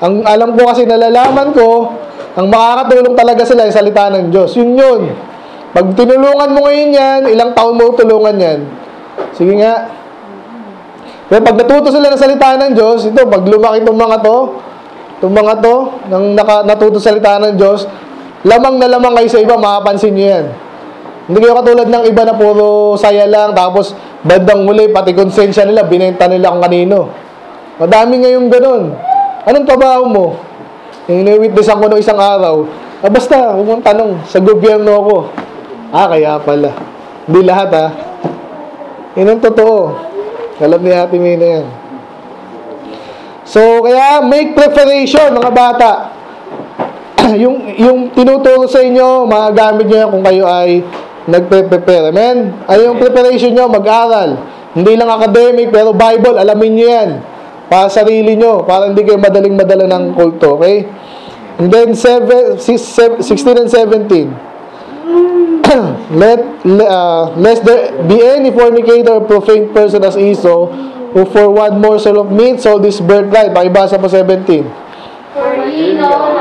Ang alam ko kasi nalalaman ko, ang makakatulong talaga sila yung salita ng Diyos. Yun yun. Pag tinulungan mo ngayon yan, ilang taon mo tulungan yan. Sige nga. Pero pag natuto sila ng salita ng Diyos, ito, pag lumaki itong mga to, itong mga to, nang naka, natuto salita ng Diyos, lamang na lamang kayo sa iba, makapansin nyo yan. Hindi kayo katulad ng iba na puro saya lang, tapos bandang huli, pati konsensya nila, binenta nila kung kanino. Madami ngayong ganun. Anong trabaho mo? Yung ina-witnessan ko no isang araw, ah, basta, huwag mong tanong, sa gobyerno ako. Ah, kaya pala. Hindi lahat ha. Yun ang totoo. Alam ni Ate Mina yan. So, kaya make preparation mga bata. yung yung tinuturo sa inyo, magagamit niyo yan kung kayo ay nagpe-prepare. Amen? Ay yung preparation niyo, mag-aral. Hindi lang academic, pero Bible, alamin niyo yan. Para sarili niyo, para hindi kayo madaling madala ng kulto. Okay? And then, seven, six, seven, 16 and 17. let uh, lest there be any fornicator or profane person as Esau who for one morsel of meat sold his birthright. Pakibasa po 17. For ye know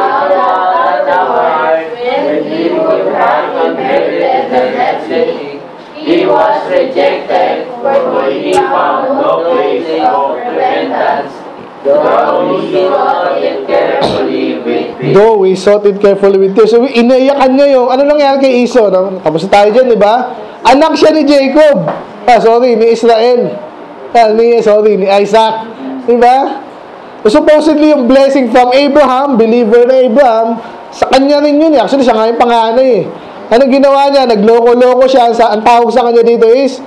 rejected, for he found no place of repentance. Though he sought it carefully with tears. We sought it carefully with tears. So, inaiyakan niya yung, ano nangyari kay Esau? No? Tapos tayo dyan, di ba? Anak siya ni Jacob. Ah, sorry, ni Israel. Ah, ni, sorry, ni Isaac. Di ba? Supposedly, yung blessing from Abraham, believer na Abraham, sa kanya rin yun. eh. Actually, siya nga yung panganay eh. Anong ginawa niya? Nagloko-loko siya. Sa, ang tawag sa kanya dito is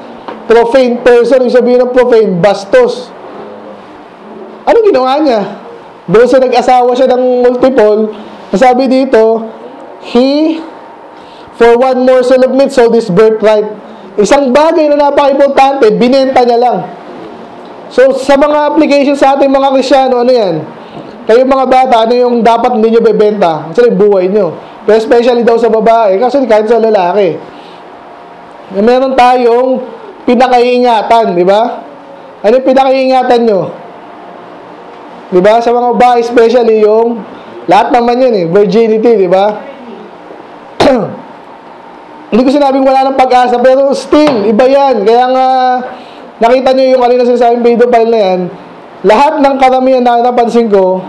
profane person. Yung sabihin ng profane, bastos. Anong ginawa niya? Doon sa nag-asawa siya ng multiple, sabi dito, he, for one morsel of meat, sold his birthright. Isang bagay na napaka-importante, binenta niya lang. So, sa mga application sa ating mga Krisyano, ano yan? Kayo mga bata, ano yung dapat hindi nyo bebenta? Actually, buhay nyo. Pero especially daw sa babae, kasi kahit sa lalaki. Meron tayong pinakaiingatan, di ba? Ano yung pinakaiingatan nyo? Di ba? Sa mga babae, especially yung lahat naman yun eh, virginity, di ba? Hindi ko sinabing wala ng pag-asa, pero still, iba yan. Kaya nga, nakita nyo yung kanina sinasabing video file na yan, lahat ng karamihan na napansin ko,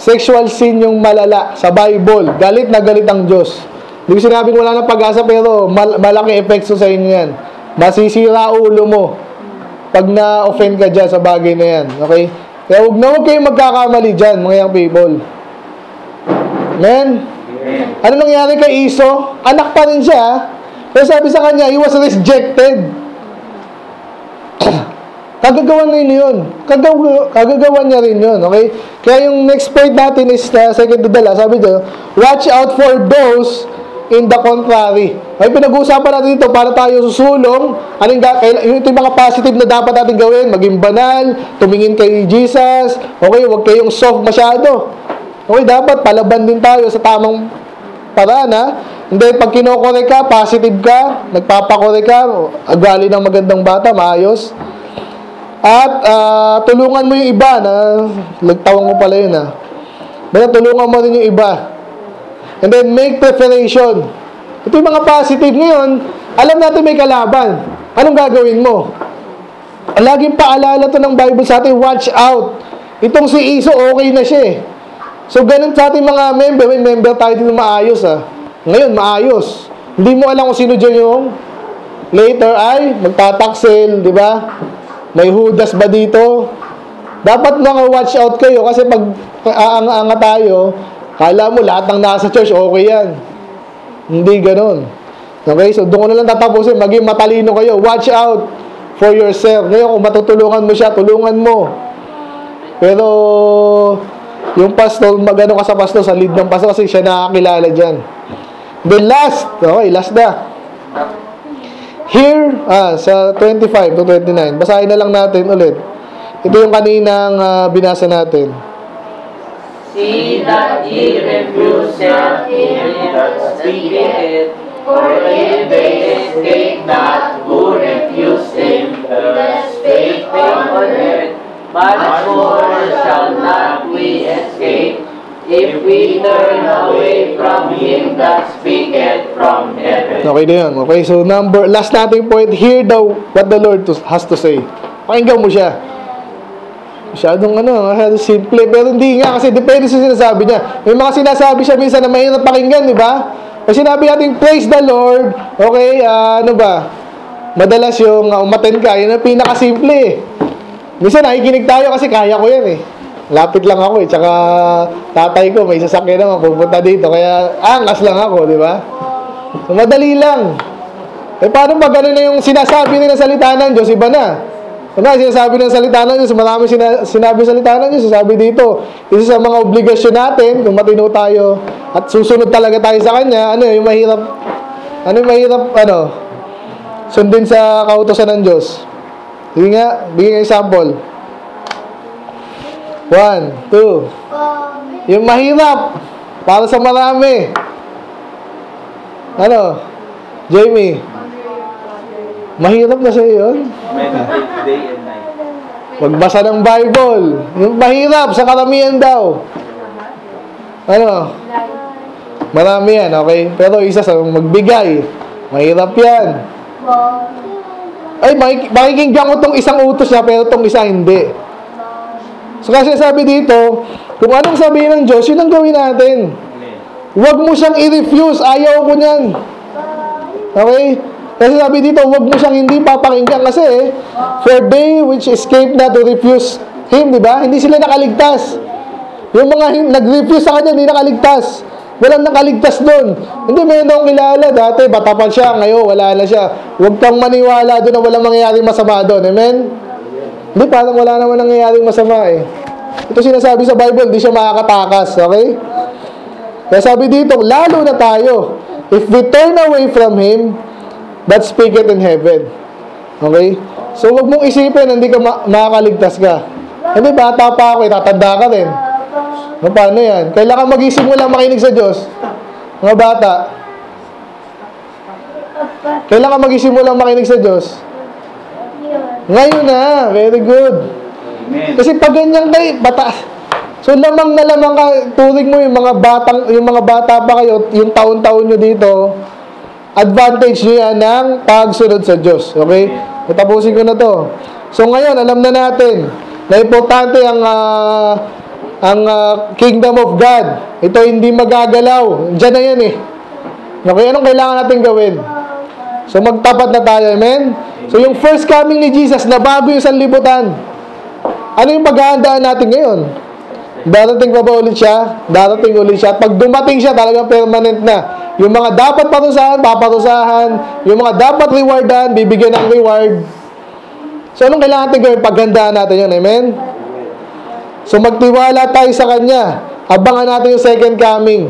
sexual sin yung malala sa Bible. Galit na galit ang Diyos. Hindi ko sinabing wala ng pag-asa, pero mal- malaking epekto sa inyo yan. Masisira ulo mo pag na-offend ka dyan sa bagay na yan. Okay? Kaya huwag na huwag kayong magkakamali dyan, mga young people. Amen? Ano nangyari kay Iso? Anak pa rin siya. ah. Pero sabi sa kanya, he was rejected. Kagagawan rin yun. Kagawa, kagagawan niya rin yun. Okay? Kaya yung next point natin is uh, second last. Sabi dito, watch out for those in the contrary. Ay pinag-uusapan natin dito para tayo susulong. Anong yung ito yung mga positive na dapat natin gawin. Maging banal, tumingin kay Jesus. Okay, huwag kayong soft masyado. Okay, dapat palaban din tayo sa tamang paraan ha. Hindi, pag kinokore ka, positive ka, nagpapakore ka, agali ng magandang bata, maayos. At ah, tulungan mo yung iba na nagtawang ko pala yun ha. Basta tulungan mo rin yung iba. And then make preparation. Ito yung mga positive ngayon. Alam natin may kalaban. Anong gagawin mo? Laging paalala to ng Bible sa atin, watch out. Itong si Iso, okay na siya eh. So, ganun sa ating mga member, may member tayo dito maayos ah. Ngayon, maayos. Hindi mo alam kung sino dyan yung later ay magtataksil, di ba? May hudas ba dito? Dapat mga watch out kayo kasi pag aanga-anga tayo, kala mo lahat ng nasa church okay yan. Hindi ganun. Okay, so doon ko na lang tatapusin. Maging matalino kayo. Watch out for yourself. Ngayon, kung matutulungan mo siya, tulungan mo. Pero, yung pastor, magano ka sa pastor, sa lead ng pastor, kasi siya nakakilala dyan. Then last, okay, last na. Here, ah, sa 25 to 29, basahin na lang natin ulit. Ito yung kaninang ah, binasa natin. See that ye refuse not him that speaketh, For if they escape not who refuse him that spake on earth, much more shall not we escape, if we turn away from him that speaketh from heaven. Okay na yun. Okay, so number, last nating point, hear the, what the Lord to, has to say. Pakinggan mo siya. Masyadong ano, simple. Pero hindi nga kasi depende sa sinasabi niya. May mga sinasabi siya minsan na mahirap pakinggan, di ba? Pag sinabi natin, praise the Lord, okay, ah, ano ba? Madalas yung uh, umaten ka, yun ang pinakasimple eh. Minsan nakikinig tayo kasi kaya ko yan eh. Lapit lang ako eh. Tsaka tatay ko, may sasakyan naman, pupunta dito. Kaya angas lang ako, di ba? So, madali lang. Eh, paano pag ano na yung sinasabi nila salita ng Diyos, iba na. Ano, sinasabi ng salita ng Diyos, marami sina, sinabi salita ng Diyos, sabi dito, isa sa mga obligasyon natin, kung matino tayo, at susunod talaga tayo sa Kanya, ano yung mahirap, ano yung mahirap, ano, sundin sa kautosan ng Diyos. Sige nga, bigyan ng example. One, two. Yung mahirap, para sa marami. Ano? Jamie? Mahirap na sa'yo yun? Day and night. Magbasa ng Bible. Yung mahirap sa karamihan daw. Ano? Marami yan, okay? Pero isa sa magbigay. Mahirap yan. Ay, makik- makikinggan ko tong isang utos niya, pero tong isa hindi. So kasi sabi dito, kung anong sabihin ng Diyos, yun ang gawin natin. Huwag mo siyang i-refuse. Ayaw ko niyan. Okay? Kasi sabi dito, huwag mo siyang hindi papakinggan kasi for they which escape not to refuse Him, di ba? Hindi sila nakaligtas. Yung mga nag-refuse sa kanya, hindi nakaligtas. Walang nakaligtas doon. Hindi, meron akong kilala. Dati, bata pa siya. Ngayon, wala na siya. Huwag kang maniwala doon na walang mangyayaring masama doon. Amen? Hindi, parang wala naman nangyayaring masama eh. Ito sinasabi sa Bible, hindi siya makakatakas. Okay? Kaya sabi dito, lalo na tayo. If we turn away from Him, that speaketh in heaven. Okay? So, wag mong isipin, hindi ka ma- makakaligtas ka. Hindi, bata pa ako, itatanda ka din. No, paano yan? Kailangan magising mo lang makinig sa Diyos. Mga bata. Kailangan magising mo lang makinig sa Diyos. Ngayon na, very good. Amen. Kasi pag ganyan kay bata So lamang na lamang ka turing mo yung mga batang yung mga bata pa kayo, yung taon-taon nyo dito, advantage nyo yan ng pagsunod sa Diyos. Okay? Tapusin ko na to. So ngayon, alam na natin na importante ang ah, ang ah, kingdom of God. Ito hindi magagalaw. Diyan na yan eh. Okay, anong kailangan natin gawin? So magtapat na tayo, amen? So yung first coming ni Jesus na bago yung sanlibutan. Ano yung paghahandaan natin ngayon? Darating pa ba ulit siya? Darating ulit siya. At pag dumating siya, talagang permanent na. Yung mga dapat parusahan, paparusahan. Yung mga dapat rewardan, bibigyan ng reward. So, anong kailangan natin gawin? Paghandaan natin yun. Amen? So, magtiwala tayo sa Kanya. Abangan natin yung second coming.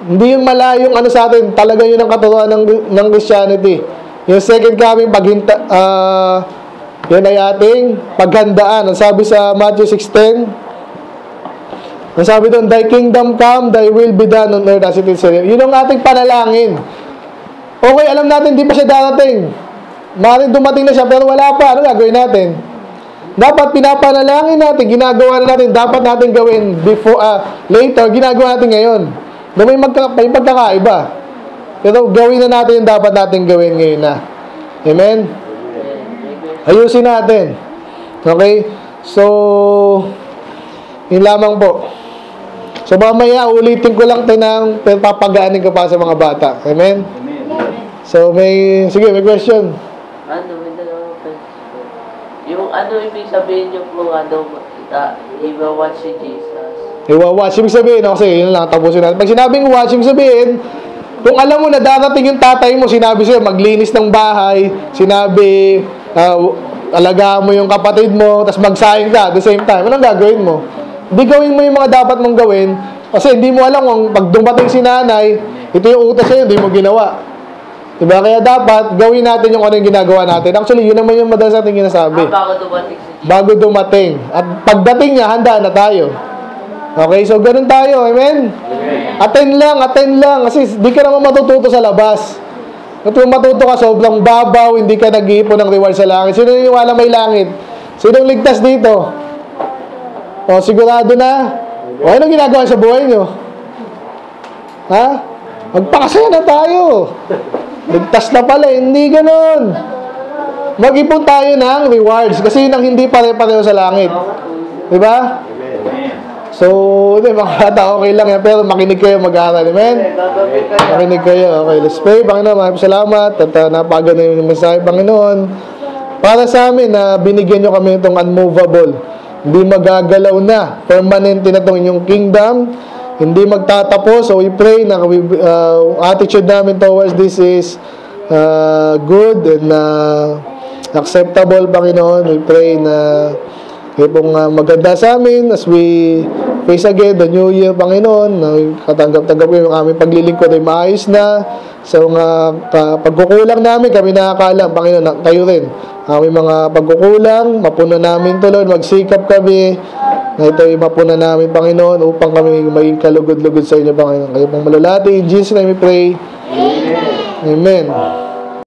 Hindi yung malayong ano sa atin. Talaga yun ang katuruan ng, ng Christianity. Yung second coming, paghinta, ah, yun ay ating paghandaan. Ang sabi sa Matthew 16, ang sabi doon, Thy kingdom come, Thy will be done on earth as it is in heaven. Yun ang ating panalangin. Okay, alam natin, di pa siya darating. Maaaring dumating na siya, pero wala pa. Ano gagawin natin? Dapat pinapanalangin natin, ginagawa na natin, dapat natin gawin before, ah, later, ginagawa natin ngayon. Na may, magka, may pagkakaiba. Pero gawin na natin yung dapat natin gawin ngayon na. Amen? Ayusin natin. Okay? So, yun lamang po. So, mamaya, ulitin ko lang ito ng papagaanin ko pa sa mga bata. Amen? Amen. So, may, sige, may question. Ano, may dalawang question. Yung ano ibig sabihin niyo po, ano, iba-watch si Jesus. Iwa-watch. Ibig sabihin, no, kasi yun lang, tapusin natin. Pag sinabing watch, ibig sabihin, Kung alam mo na darating yung tatay mo, sinabi sa'yo, maglinis ng bahay, sinabi, ah, alagaan mo yung kapatid mo, tapos magsayang ka at the same time, anong gagawin mo? Hindi gawin mo yung mga dapat mong gawin, kasi hindi mo alam kung pag dumating si nanay, ito yung utos sa'yo, hindi mo ginawa. Diba? Kaya dapat gawin natin yung ano yung ginagawa natin. Actually, yun naman yung madalas natin ginasabi. Ah, bago dumating Bago dumating. At pagdating niya, handa na tayo. Okay, so ganun tayo. Amen? Attend lang, attend lang. Kasi di ka naman matututo sa labas. At kung matuto ka, sobrang babaw, hindi ka nag-iipon ng reward sa langit. Sino yung wala may langit? Sinong ligtas dito? O, sigurado na? O, anong ginagawa sa buhay nyo? Ha? Magpakasaya na tayo. Ligtas na pala, hindi ganun. Mag-ipon tayo ng rewards kasi yun ang hindi pare-pareho sa langit. Di ba? So, hindi, mga bata, okay lang yan. Pero makinig kayo mag-aaral. Amen? Makinig kayo. Okay, let's pray. Panginoon, maraming salamat. At uh, napaganda yung mensahe, Panginoon. Para sa amin na binigyan nyo kami itong unmovable. Hindi magagalaw na. Permanent na itong inyong kingdom. Hindi magtatapos. So we pray na we, uh, attitude namin towards this is uh, good and uh, acceptable, Panginoon. We pray na kayo pong uh, maganda sa amin as we face again the new year, Panginoon. Katanggap-tanggap ko yung aming paglilingkod ay maayos na. So, nga ka, pagkukulang namin, kami nakakala, Panginoon, kayo rin. Aming mga pagkukulang, mapuna namin to, Lord. Magsikap kami na ito ay mapuna namin, Panginoon, upang kami maging kalugod-lugod sa inyo, Panginoon. Kayo pong malalati. In Jesus' name we pray. Amen.